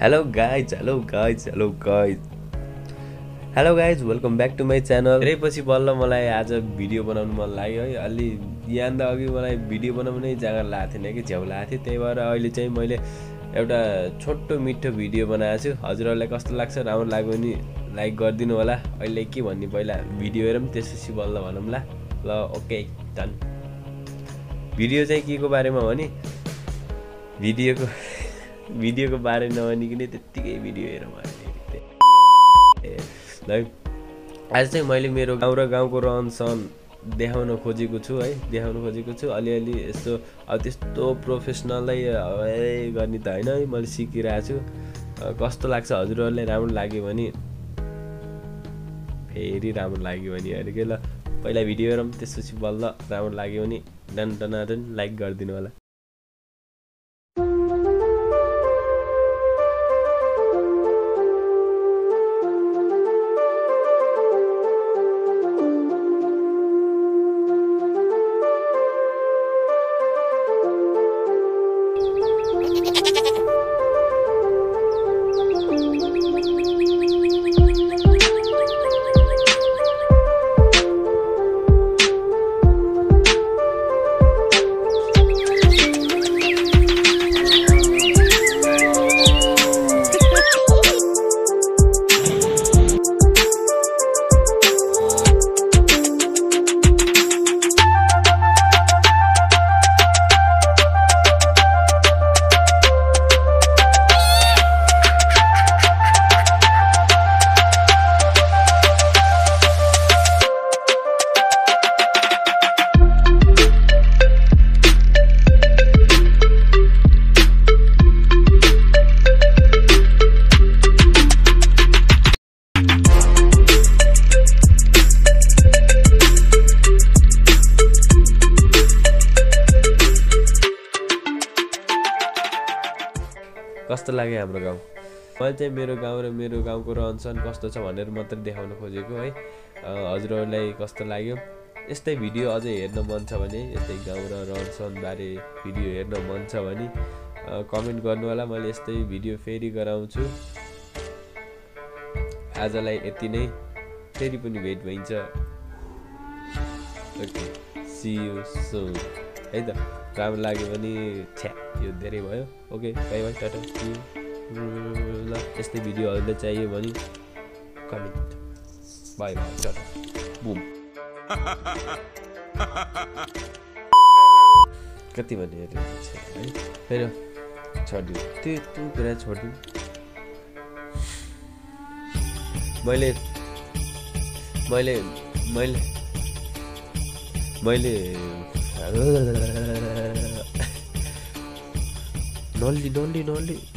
Hello guys hello guys hello guys hello guys welcome back to my channel धेरै पछि बल्ल मलाई आज भिडियो बनाउनु मन लाग्यो है अलि यहाँभन्दा अघि मलाई भिडियो बनाउनै जग्गा लागेको थिएन कि झ्याउ लागेको थियो त्यही भएर अहिले चाहिँ मैले एउटा छोटो मिठो भिडियो बनाएको छु हजुरहरूलाई कस्तो लाग्छ राम्रो लाग्यो भने लाइक गरिदिनु होला अहिले के भन्ने पहिला भिडियो हेरौँ त्यसपछि बल्ल भनौँला ल ओके डन भिडियो चाहिँ के को बारेमा भने भिडियोको भिडियोको बारे नभनिकन त्यत्तिकै भिडियो हेरौँ ल आज चाहिँ मैले मेरो गाउँ र गाउँको रहनसहन देखाउन खोजेको छु है देखाउन खोजेको छु। अलिअलि यस्तो अब त्यस्तो प्रोफेसनलै गर्ने त होइन है मैले सिकिरहेको छु। कस्तो लाग्छ हजुरहरूलाई राम्रो लाग्यो भने फेरि राम्रो लाग्यो भने अरे के ल पहिला भिडियो हेरौँ त्यसपछि बल्ल राम्रो लाग्यो भने डन डन डन लाइक गरिदिनु होला। कस्तो लाग्यो हाम्रो गाउँ? मैले चाहिँ मेरो गाउँ र मेरो गाउँको रहनसहन कस्तो छ भनेर मात्रै देखाउन खोजेको है। हजुरहरूलाई कस्तो लाग्यो? यस्तै भिडियो अझै हेर्न मन छ भने यस्तै गाउँ र रहनसहनबारे भिडियो हेर्न मन छ भने कमेन्ट गर्नु होला मैले यस्तै भिडियो फेरि गराउँछु। आजलाई यति नै। फेरि पनि भेट भइन्छ। सी यु सुन है त? राम्रो लाग्यो भने छ्या यो धेरै भयो। Okay bye bye tata. ल यस्तै भिडियोहरूले चाहियो भने comment bye bye tata. Boom कति भने है? फेरि छोडिदिउँ त्यो त्यो कुरा छोडिदिउँ मैले मैले मैले मैले नल्ली नल्ली नल्ली।